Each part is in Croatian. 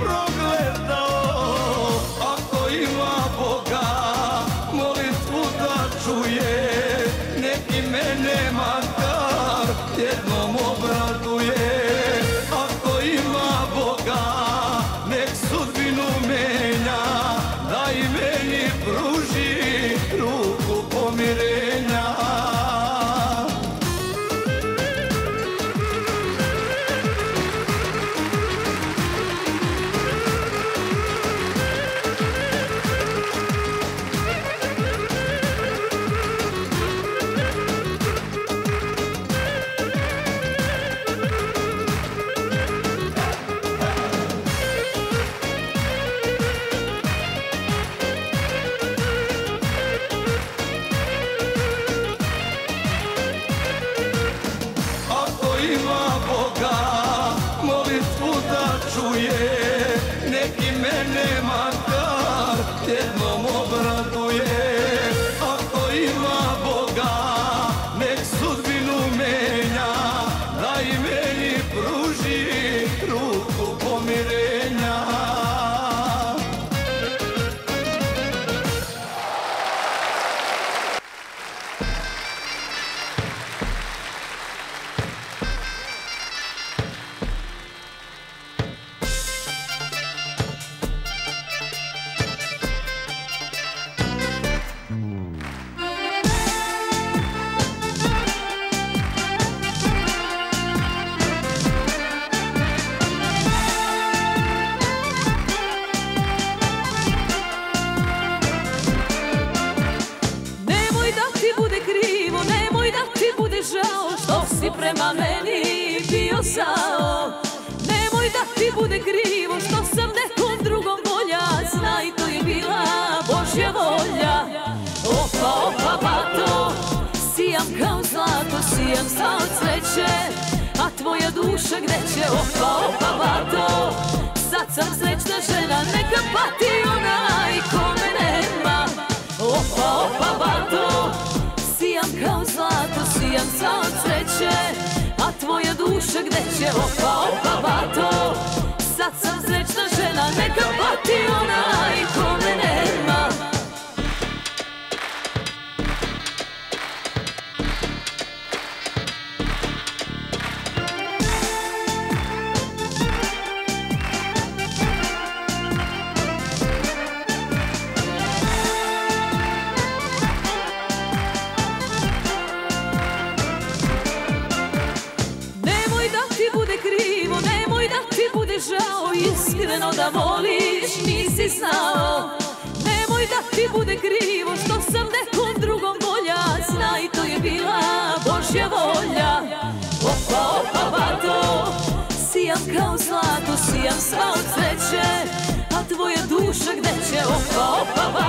nije prema meni bio sao Nemoj da ti bude krivo, što sam nekom drugom volja. Znaj to je bila Božja volja. Opa, opa, bato Sijam kao zlato, sijam sa od sreće. A tvoja duša gde će, opa, opa, bato Sad sam srećna žena, neka pati onaj ko me nema. Opa, opa, bato Sijam kao zlato, sijam sa od sreće A tvoja duša gde će, opa, opa, bato. Sad sam srećna žena, neka pati onaj ko me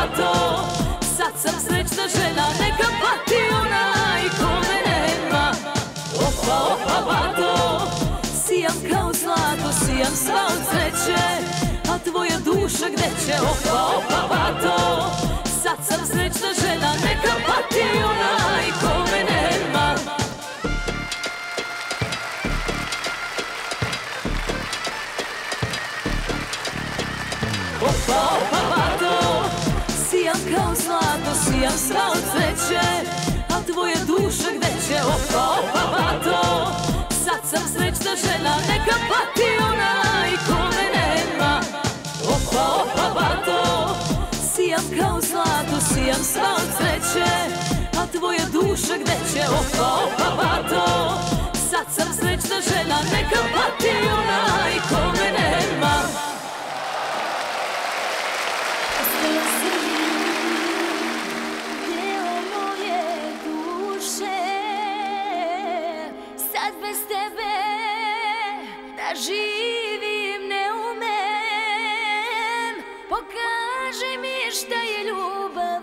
bato Sad sam srećna žena, neka pati onaj ko me nema. Opa, opa, bato Sijam kao zlato, sijam sva od sreće A tvoja duša gde će, opa, opa, bato Sad sam srećna žena, neka pati onaj ko me nema. Opa, opa, nam sva od sreće A tvoje duše gde će opa, opa, bato Sad sam srećna žena, neka pati ona i kome nema Opa, opa, bato Sijam kao zlato, sijam sva od sreće A tvoje duše gde će opa, opa, bato Sad sam srećna žena, neka pati ona i kome nema Opa, opa, bato živim ne umem. Pokaži mi šta je ljubav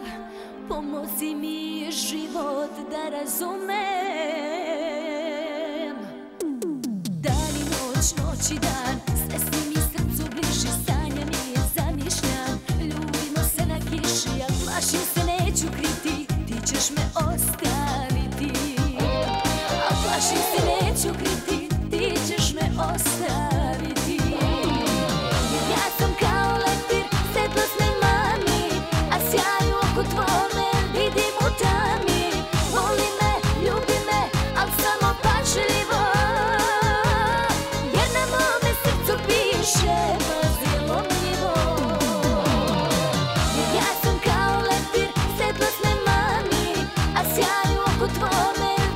Pomozi mi život da razumem. Dan i noć, noć i dan Sve si mi srcu bliži Sanjam i zamišljam Ljubimo se na kiši Ja plašim se, neću kriti Ti ćeš me utworem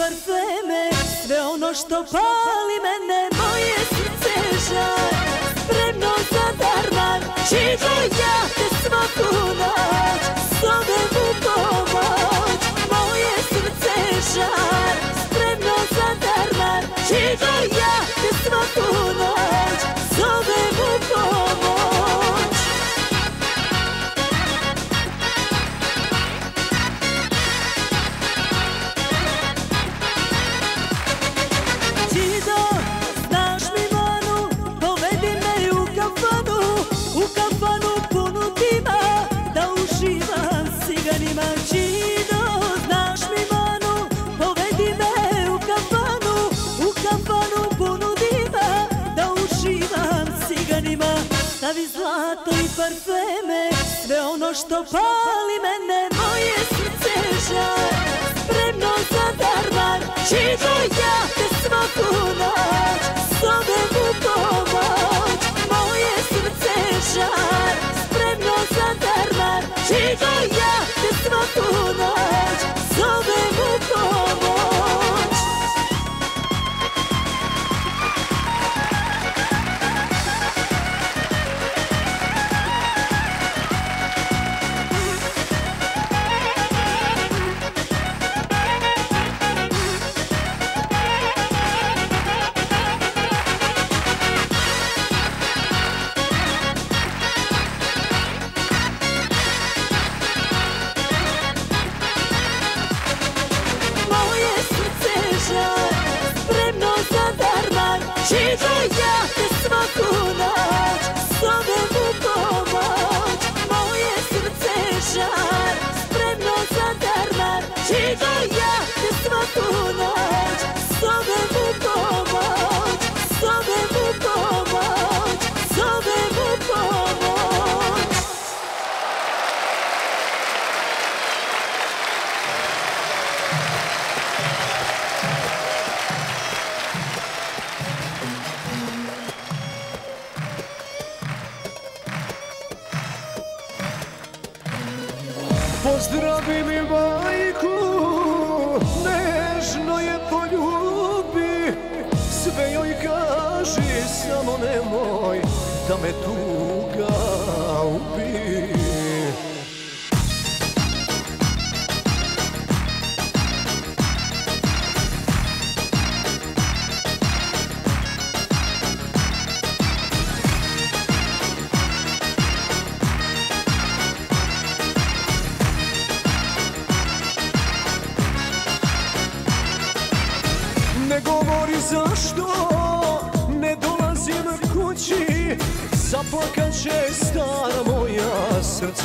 parfeme Sve ono što pali mene. Moje srce žar Spremno za darmar Čido ja te svaku noć Zovem u pomoć. Moje srce žar Spremno za darmar Čido ja te svaku noć što pali mene. Moje srce žar Spremno za darman Čido ja te svaku noć Zovem u pomoć. Moje srce žar Spremno za darman Čido ja te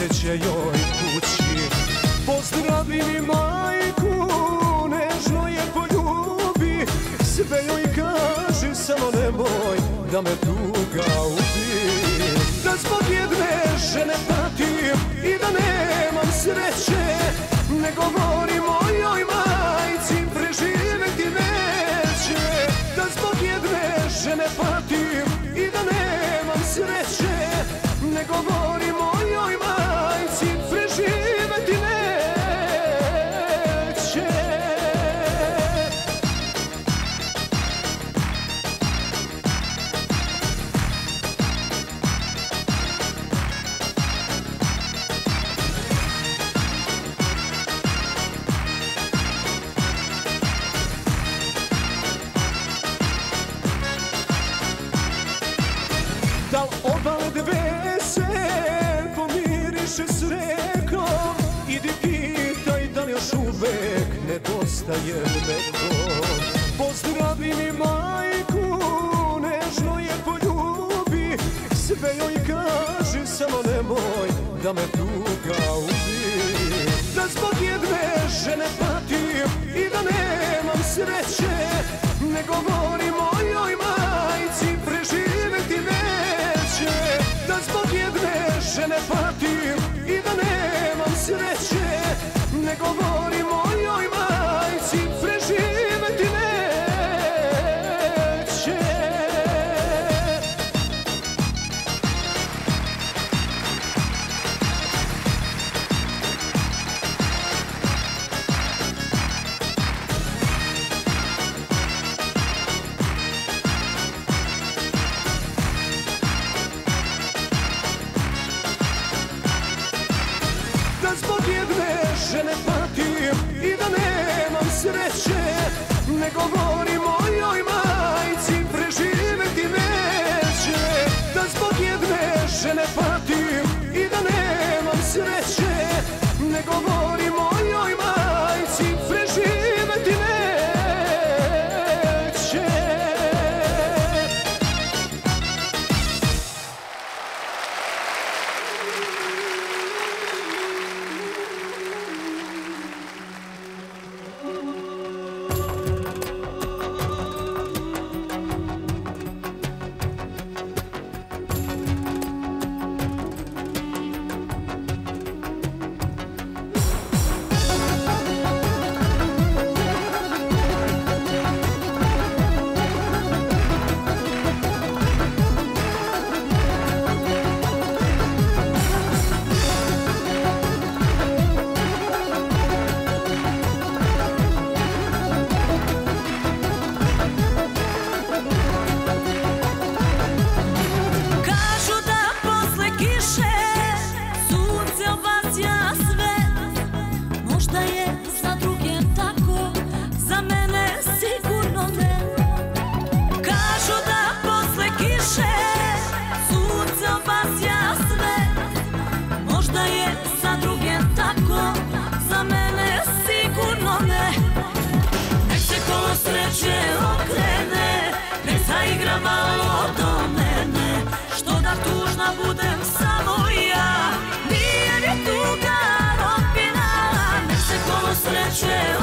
moja, srce će joj kući. Pozdravi mi majku, nežno je poljubi. Sve joj kaži, samo nemoj da me tuga ubi. Da zbog jedne žene patim i da nemam nedostaje neko Pozdravi mi majku, nežno je poljubi. Sve joj kaži, samo nemoj da me tuga ubi. Da zbog jedne žene patim i da nemam sreće Ne govori mojoj majci, preživeti neće. Da zbog jedne žene patim i da nemam sreće Ne govori mojoj treasure.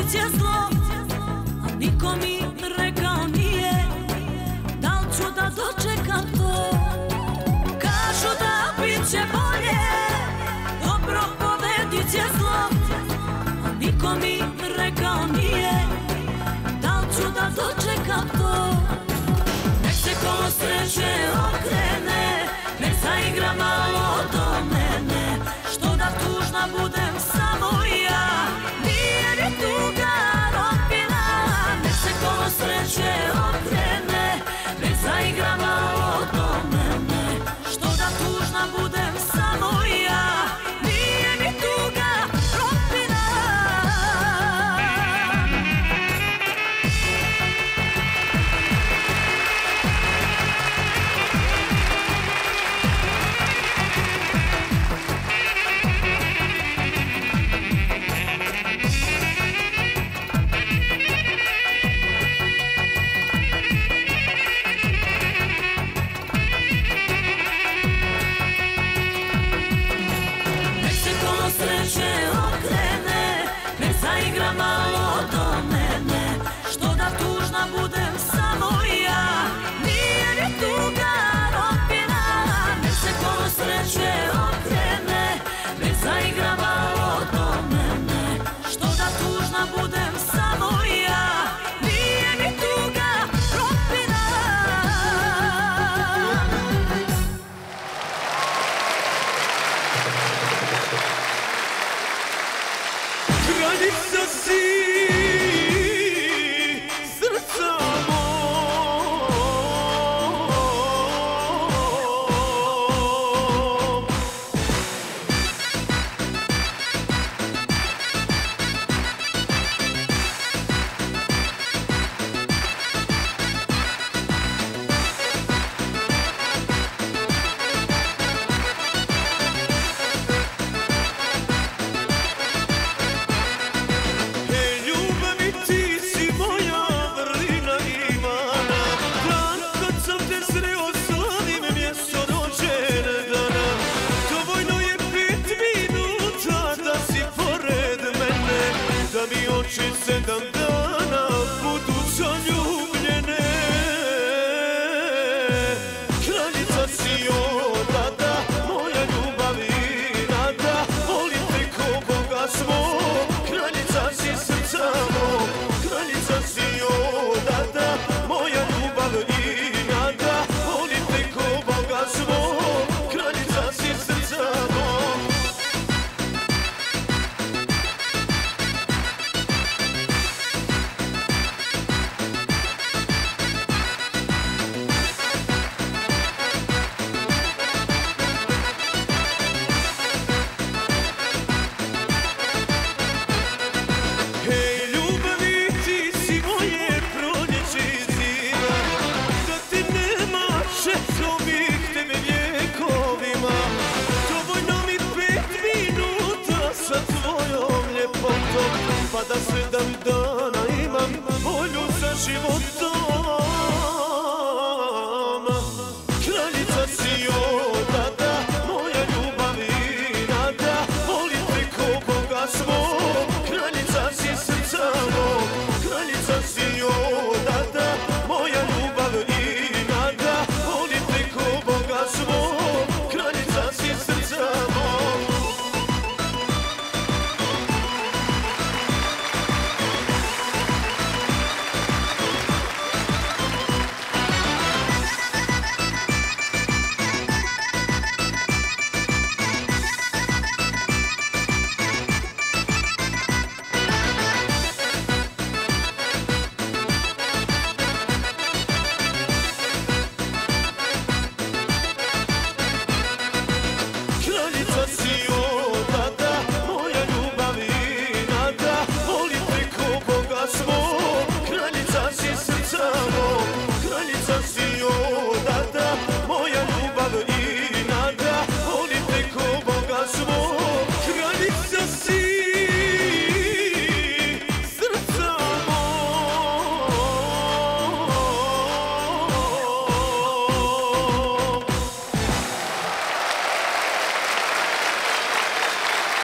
Noć je zlo, a niko mi rekao nije. Da li ću da dočekam to? Kažu da bit će bolje. Dobro pobedit je zlo A niko mi rekao nije. Da li ću da dočekam to? Nek se kolo sreće okrene život